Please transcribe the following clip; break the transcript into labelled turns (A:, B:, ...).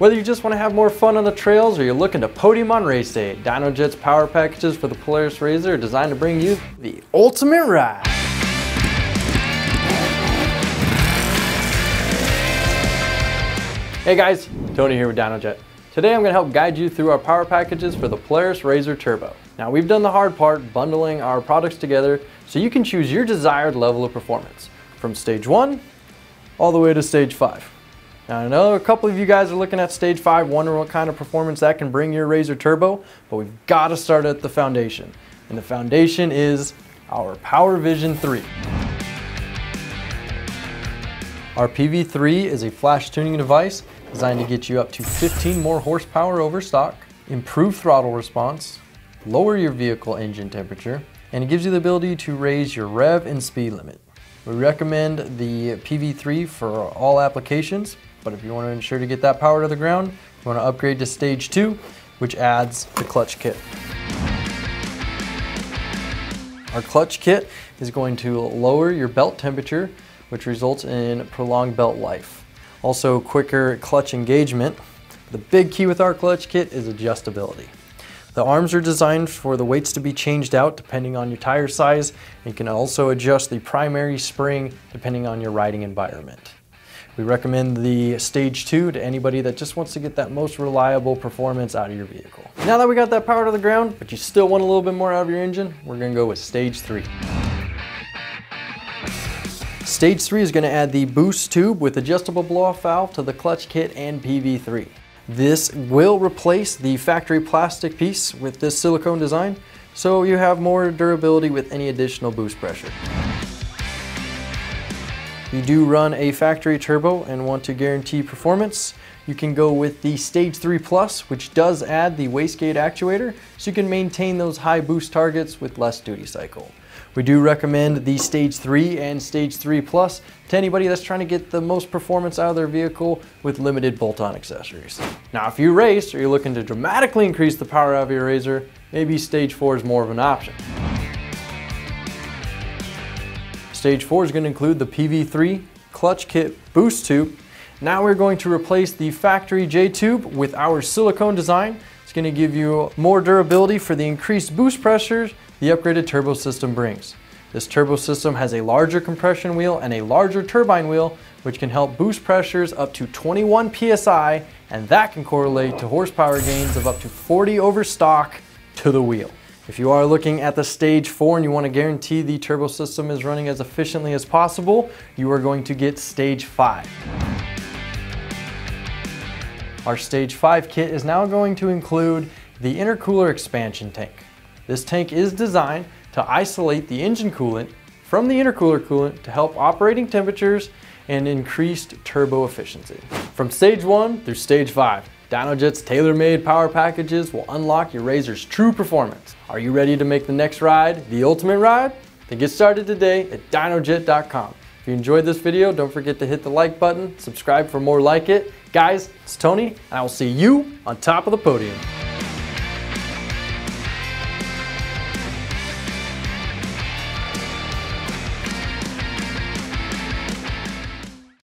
A: Whether you just want to have more fun on the trails or you're looking to podium on race day, Dynojet's power packages for the Polaris RZR are designed to bring you the ultimate ride. Hey guys, Tony here with Dynojet. Today I'm going to help guide you through our power packages for the Polaris RZR Turbo. Now we've done the hard part, bundling our products together so you can choose your desired level of performance, from stage 1 all the way to stage 5. Now I know a couple of you guys are looking at stage five, wondering what kind of performance that can bring your RZR Turbo, but we've got to start at the foundation. And the foundation is our Power Vision 3. Our PV3 is a flash tuning device designed to get you up to 15 more horsepower over stock, improve throttle response, lower your vehicle engine temperature, and it gives you the ability to raise your rev and speed limit. We recommend the PV3 for all applications, but if you want to ensure to get that power to the ground, you want to upgrade to stage two, which adds the clutch kit. Our clutch kit is going to lower your belt temperature, which results in prolonged belt life. Also quicker clutch engagement. The big key with our clutch kit is adjustability. The arms are designed for the weights to be changed out depending on your tire size. You can also adjust the primary spring depending on your riding environment. We recommend the Stage 2 to anybody that just wants to get that most reliable performance out of your vehicle. Now that we got that power to the ground, but you still want a little bit more out of your engine, we're gonna go with Stage 3. Stage 3 is going to add the boost tube with adjustable blow-off valve to the clutch kit and PV3. This will replace the factory plastic piece with this silicone design, so you have more durability with any additional boost pressure you do run a factory turbo and want to guarantee performance, you can go with the Stage 3 Plus, which does add the wastegate actuator, so you can maintain those high boost targets with less duty cycle. We do recommend the Stage 3 and Stage 3 Plus to anybody that's trying to get the most performance out of their vehicle with limited bolt-on accessories. Now, if you race or you're looking to dramatically increase the power of your RZR, maybe Stage 4 is more of an option. Stage 4 is going to include the PV3 clutch kit boost tube. Now we're going to replace the factory J-tube with our silicone design. It's going to give you more durability for the increased boost pressures the upgraded turbo system brings. This turbo system has a larger compression wheel and a larger turbine wheel, which can help boost pressures up to 21 PSI, and that can correlate to horsepower gains of up to 40 over stock to the wheel. If you are looking at the stage four and you want to guarantee the turbo system is running as efficiently as possible, you are going to get stage five. Our stage five kit is now going to include the intercooler expansion tank. This tank is designed to isolate the engine coolant from the intercooler coolant to help operating temperatures and increased turbo efficiency. From stage one through stage five, Dynojet's tailor-made power packages will unlock your RZR's true performance. Are you ready to make the next ride the ultimate ride? Then get started today at dynojet.com. If you enjoyed this video, don't forget to hit the like button, subscribe for more like it. Guys, it's Tony, and I will see you on top of the podium.